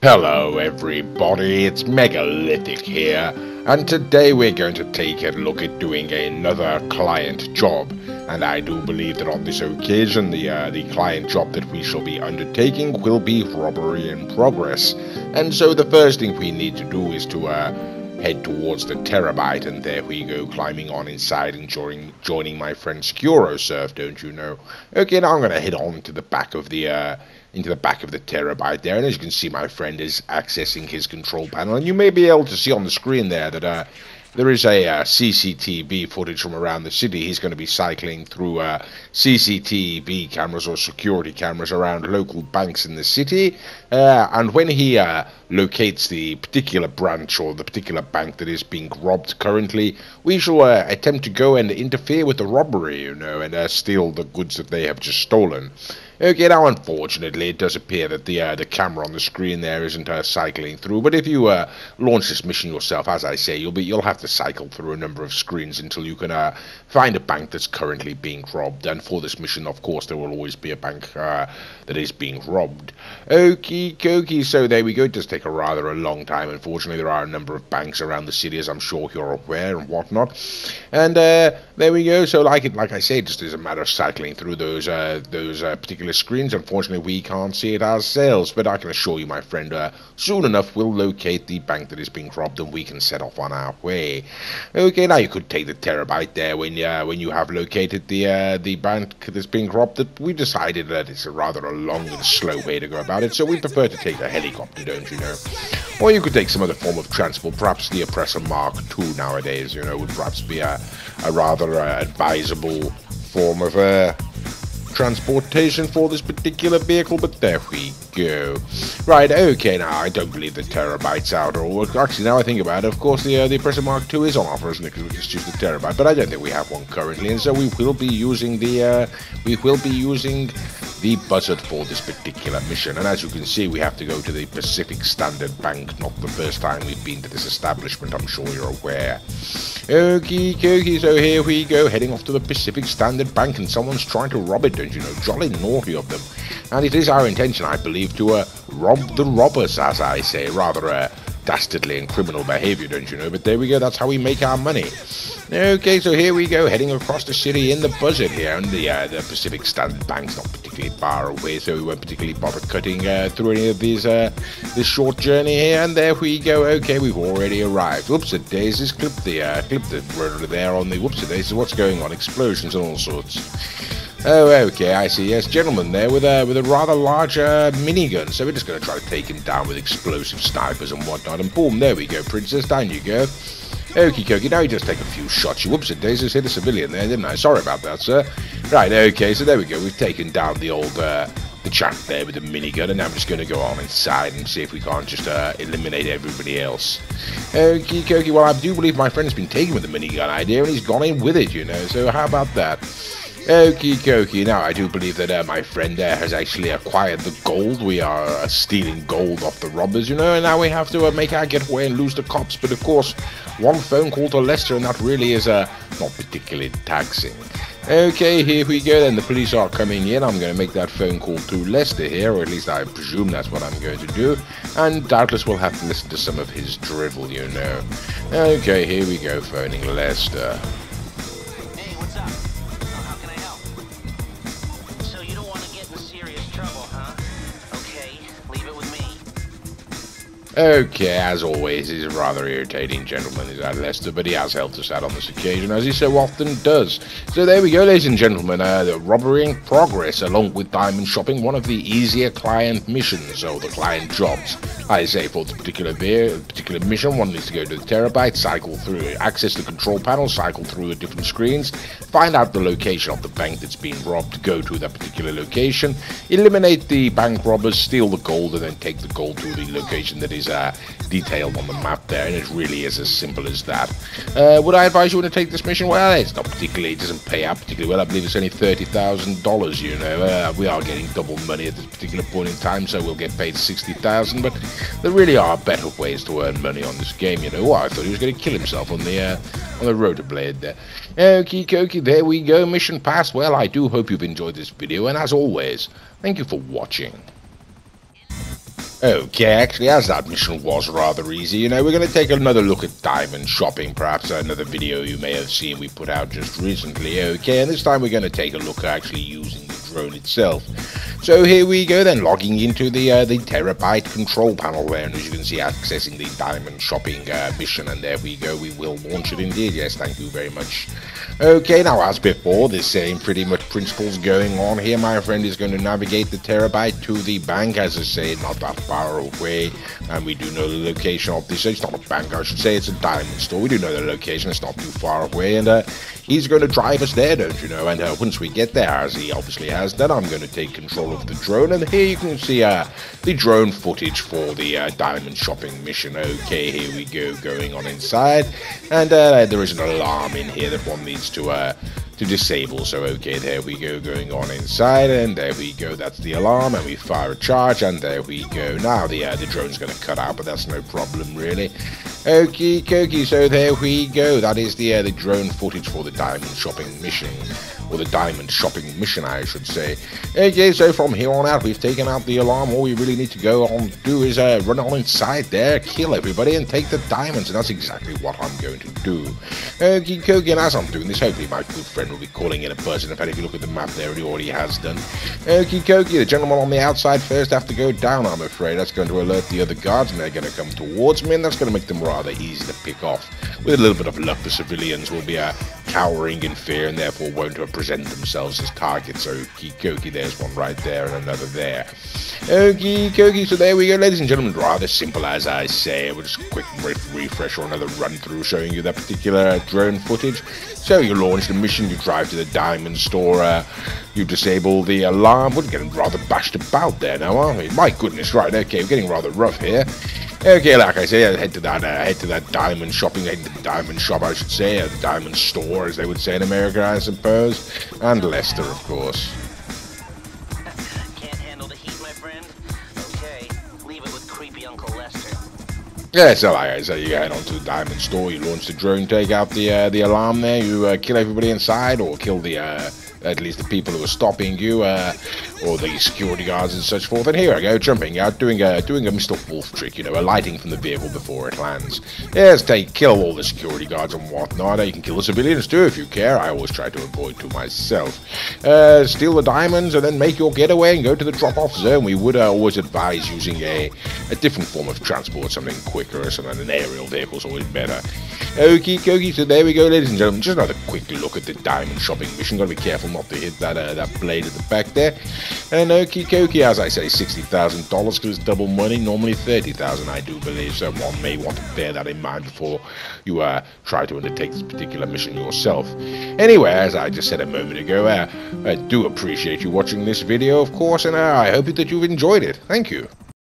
Hello everybody, it's Megalithic here, and today we're going to take a look at doing another client job. And I do believe that on this occasion, the uh, the client job that we shall be undertaking will be robbery in progress. And so the first thing we need to do is to uh, head towards the Terrorbyte, and there we go, climbing on inside and joining, joining my friend Surf, don't you know? Okay, now I'm going to head on to the back of the, uh, into the back of the Terrorbyte there, and as you can see, my friend is accessing his control panel, and you may be able to see on the screen there that, uh, there is a uh, CCTV footage from around the city. He's going to be cycling through uh, CCTV cameras or security cameras around local banks in the city. Uh, and when he uh, locates the particular branch or the particular bank that is being robbed currently, we shall uh, attempt to go and interfere with the robbery, you know, and uh, steal the goods that they have just stolen. Okay, now unfortunately it does appear that the uh, the camera on the screen there isn't uh, cycling through. But if you uh, launch this mission yourself, as I say, you'll be you'll have to cycle through a number of screens until you can uh, find a bank that's currently being robbed. And for this mission, of course, there will always be a bank uh, that is being robbed. Okie dokie, so there we go. It does take a rather a long time. Unfortunately, there are a number of banks around the city, as I'm sure you're aware and whatnot. And uh, there we go. So like it, like I say, it just is a matter of cycling through those those particular screens. Unfortunately, we can't see it ourselves, but I can assure you, my friend, uh, soon enough we'll locate the bank that is being robbed and we can set off on our way. Okay, now you could take the Terrorbyte there when uh, when you have located the uh, the bank that's being robbed. That we decided that it's a rather a long and slow way to go about it, so we prefer to take a helicopter, don't you know? Or you could take some other form of transport, perhaps the Oppressor Mark II nowadays. You know, would perhaps be a a rather uh, advisable form of uh, transportation for this particular vehicle, but there we go. Right, okay, now I don't believe the Terrorbyte's out, or actually, now I think about it, of course, the uh, the Oppressor Mark II is on offer, isn't it? Because we can choose the Terrorbyte, but I don't think we have one currently, and so we will be using the uh, we will be using the buzzard for this particular mission. And as you can see, we have to go to the Pacific Standard Bank, not the first time we've been to this establishment, I'm sure you're aware. Okie dokie, so here we go, heading off to the Pacific Standard Bank, and someone's trying to rob it, don't you know? Jolly naughty of them. And it is our intention, I believe, to uh, rob the robbers, as I say, rather uh, dastardly and criminal behavior, don't you know? But there we go, that's how we make our money. Okay, so here we go, heading across the city in the buzzard here, and the, uh, the Pacific Standard Bank's not particularly far away, so we won't particularly bother cutting uh, through any of these uh, this short journey here. And there we go. Okay, we've already arrived. Whoops, a daisies clip the uh, clip the rotor there on the whoops a daisies. What's going on? Explosions and all sorts. Oh, okay, I see. Yes, gentleman there with a with a rather large uh, minigun. So we're just going to try to take him down with explosive snipers and whatnot. And boom, there we go, princess. Down you go. Okie dokie, now you just take a few shots. You whoops it daisies hit a civilian there, didn't I? Sorry about that, sir. Right, okay, so there we go. We've taken down the old, uh, the chap there with the minigun, and now I'm just going to go on inside and see if we can't just uh, eliminate everybody else. Okie dokie, well, I do believe my friend's been taken with the minigun idea, and he's gone in with it, you know, so how about that? Okie dokie. Now, I do believe that uh, my friend there has actually acquired the gold. We are uh, stealing gold off the robbers, you know, and now we have to uh, make our getaway and lose the cops. But of course, one phone call to Lester, and that really is uh, not particularly taxing. Okay, here we go then. The police are coming in. I'm going to make that phone call to Lester here, or at least I presume that's what I'm going to do. And doubtless we'll have to listen to some of his drivel, you know. Okay, here we go, phoning Lester. Okay, as always, he's a rather irritating gentleman, is that Lester, but he has helped us out on this occasion, as he so often does. So there we go, ladies and gentlemen, uh, the robbery in progress, along with diamond shopping, one of the easier client missions, or the client jobs. I say for the particular beer, particular mission, one needs to go to the Terrorbyte, cycle through, access the control panel, cycle through the different screens, find out the location of the bank that's been robbed, go to that particular location, eliminate the bank robbers, steal the gold, and then take the gold to the location that is uh, detailed on the map there, and it really is as simple as that. Uh, would I advise you to take this mission? Well, it's not particularly, it doesn't pay out particularly well. I believe it's only $30,000, you know. Uh, we are getting double money at this particular point in time, so we'll get paid 60000 but there really are better ways to earn money on this game, you know. I thought he was going to kill himself on the, uh, on the rotor blade there. Okie dokie, there we go, mission passed. Well, I do hope you've enjoyed this video, and as always, thank you for watching. Okay, actually, as that mission was rather easy, you know, we're going to take another look at diamond shopping, perhaps another video you may have seen we put out just recently. Okay, and this time we're going to take a look at actually using the drone itself. So here we go then, logging into the uh, the Terrorbyte control panel there, and as you can see, accessing the diamond shopping uh, mission, and there we go, we will launch it indeed, yes, thank you very much. Okay, now as before, the same pretty much principles going on here, my friend is going to navigate the Terrorbyte to the bank, as I say, not that far away, and we do know the location of this, it's not a bank, I should say, it's a diamond store, we do know the location, it's not too far away, and uh, he's going to drive us there, don't you know, and uh, once we get there, as he obviously has then I'm going to take control of the drone. And here you can see uh, the drone footage for the uh, diamond shopping mission. Okay, here we go, going on inside. And uh, there is an alarm in here that one needs to uh, to disable. So okay, there we go, going on inside, and there we go. That's the alarm, and we fire a charge, and there we go. Now the uh, the drone's going to cut out, but that's no problem really. Okie dokie, so there we go. That is the uh, the drone footage for the diamond shopping mission or the diamond shopping mission, I should say. Okay, so from here on out, we've taken out the alarm. All we really need to go on do is uh, run on inside there, kill everybody, and take the diamonds, and that's exactly what I'm going to do. Okay, dokie, and as I'm doing this, hopefully my good friend will be calling in a person. In fact, if you look at the map there, he already has done. Okie dokie, the gentleman on the outside first have to go down, I'm afraid. That's going to alert the other guards, and they're going to come towards me, and that's going to make them rather easy to pick off. With a little bit of luck, the civilians will be uh, cowering in fear, and therefore won't present themselves as targets. Okie dokie, there's one right there and another there. Okie dokie, so there we go, ladies and gentlemen. Rather simple, as I say. We'll just quick refresh or another run through showing you that particular drone footage. So you launch the mission, you drive to the diamond store, uh, you disable the alarm. We're getting rather bashed about there now, aren't we? My goodness, right, okay, we're getting rather rough here. Okay, like I say, head to that, uh, head to that diamond shopping, head to the diamond shop, I should say, a diamond store, as they would say in America, I suppose, and Lester, of course. Can't handle the heat, my friend? Okay, leave it with creepy Uncle Lester. Yeah, so like I say, you head on to the diamond store, you launch the drone, take out the uh, the alarm there, you uh, kill everybody inside, or kill the uh, at least the people who are stopping you, uh, or the security guards and such forth. And here I go, jumping out, doing a doing a Mr. Wolf trick, you know, alighting from the vehicle before it lands. Yes, take kill all the security guards and whatnot. You can kill the civilians too if you care. I always try to avoid to myself. Uh, steal the diamonds and then make your getaway and go to the drop-off zone. We would uh, always advise using a a different form of transport, something quicker or something. An aerial vehicle is always better. Okie dokie, so there we go, ladies and gentlemen. Just another quick look at the diamond shopping mission. Gotta be careful not to hit that uh, that blade at the back there. And okie dokie, as I say, sixty thousand dollars because it's double money. Normally thirty thousand, I do believe. So one may want to bear that in mind before you uh, try to undertake this particular mission yourself. Anyway, as I just said a moment ago, uh, I do appreciate you watching this video, of course, and uh, I hope that you've enjoyed it. Thank you.